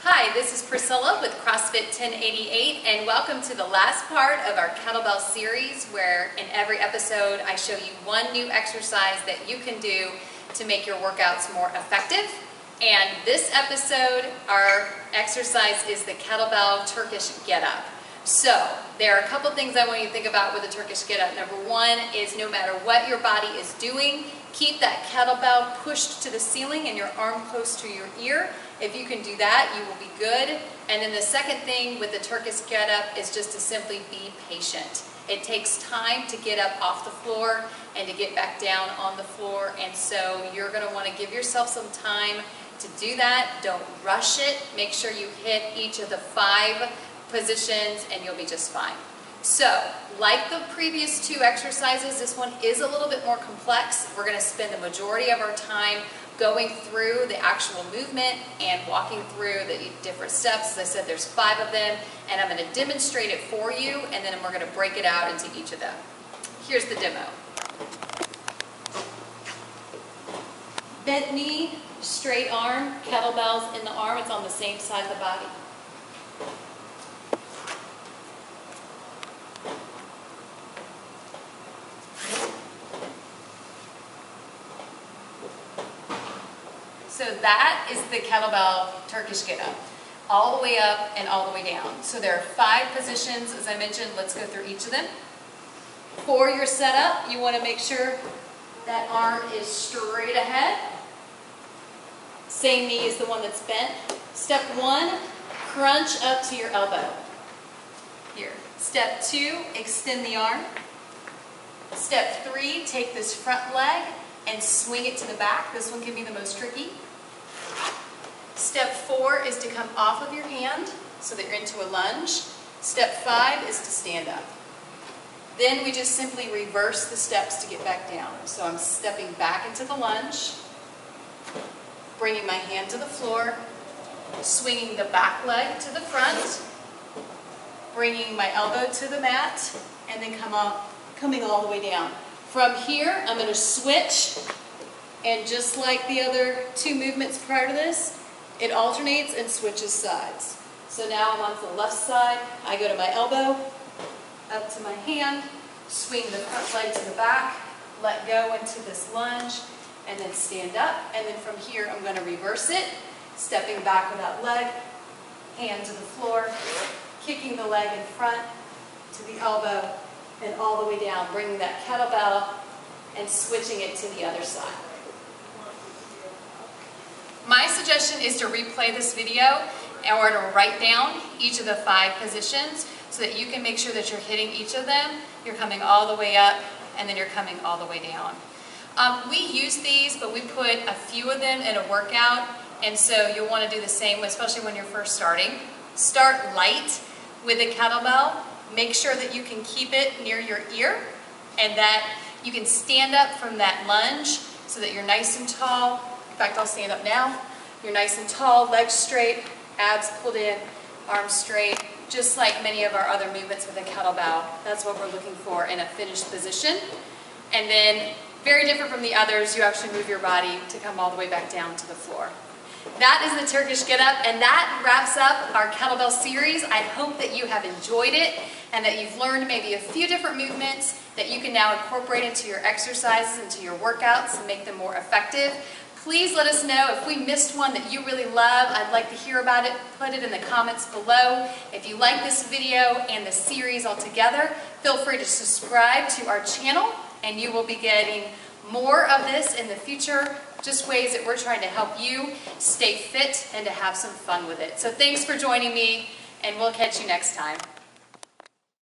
Hi, this is Priscilla with CrossFit 1088 and welcome to the last part of our kettlebell series where in every episode I show you one new exercise that you can do to make your workouts more effective. And this episode, our exercise is the kettlebell Turkish get up. So there are a couple things I want you to think about with the Turkish get up. Number one is no matter what your body is doing, keep that kettlebell pushed to the ceiling and your arm close to your ear. If you can do that, you will be good. And then the second thing with the Turkish get up is just to simply be patient. It takes time to get up off the floor and to get back down on the floor. And so you're gonna wanna give yourself some time to do that. Don't rush it. Make sure you hit each of the five positions and you'll be just fine. So, like the previous two exercises, this one is a little bit more complex. We're going to spend the majority of our time going through the actual movement and walking through the different steps. As I said, there's five of them, and I'm going to demonstrate it for you, and then we're going to break it out into each of them. Here's the demo. Bent knee, straight arm, kettlebells in the arm. It's on the same side of the body. So that is the kettlebell Turkish get up. All the way up and all the way down. So there are five positions, as I mentioned. Let's go through each of them. For your setup, you want to make sure that arm is straight ahead. Same knee is the one that's bent. Step one, crunch up to your elbow. Here. Step two, extend the arm. Step three, take this front leg and swing it to the back. This one can be the most tricky. Four is to come off of your hand so that you're into a lunge. Step five is to stand up. Then we just simply reverse the steps to get back down. So I'm stepping back into the lunge, bringing my hand to the floor, swinging the back leg to the front, bringing my elbow to the mat, and then come up, coming all the way down. From here, I'm going to switch, and just like the other two movements prior to this, it alternates and switches sides. So now I'm on the left side. I go to my elbow, up to my hand, swing the front leg to the back, let go into this lunge, and then stand up. And then from here, I'm going to reverse it, stepping back with that leg, hand to the floor, kicking the leg in front to the elbow, and all the way down, bringing that kettlebell and switching it to the other side. My suggestion is to replay this video or to write down each of the five positions so that you can make sure that you're hitting each of them. You're coming all the way up and then you're coming all the way down. Um, we use these, but we put a few of them in a workout, and so you'll want to do the same, especially when you're first starting. Start light with a kettlebell. Make sure that you can keep it near your ear and that you can stand up from that lunge so that you're nice and tall. In fact, I'll stand up now. You're nice and tall, legs straight, abs pulled in, arms straight, just like many of our other movements with a kettlebell. That's what we're looking for in a finished position. And then, very different from the others, you actually move your body to come all the way back down to the floor. That is the Turkish Get Up, and that wraps up our kettlebell series. I hope that you have enjoyed it and that you've learned maybe a few different movements that you can now incorporate into your exercises, into your workouts, and make them more effective. Please let us know if we missed one that you really love. I'd like to hear about it. Put it in the comments below. If you like this video and the series altogether, feel free to subscribe to our channel and you will be getting more of this in the future, just ways that we're trying to help you stay fit and to have some fun with it. So thanks for joining me and we'll catch you next time.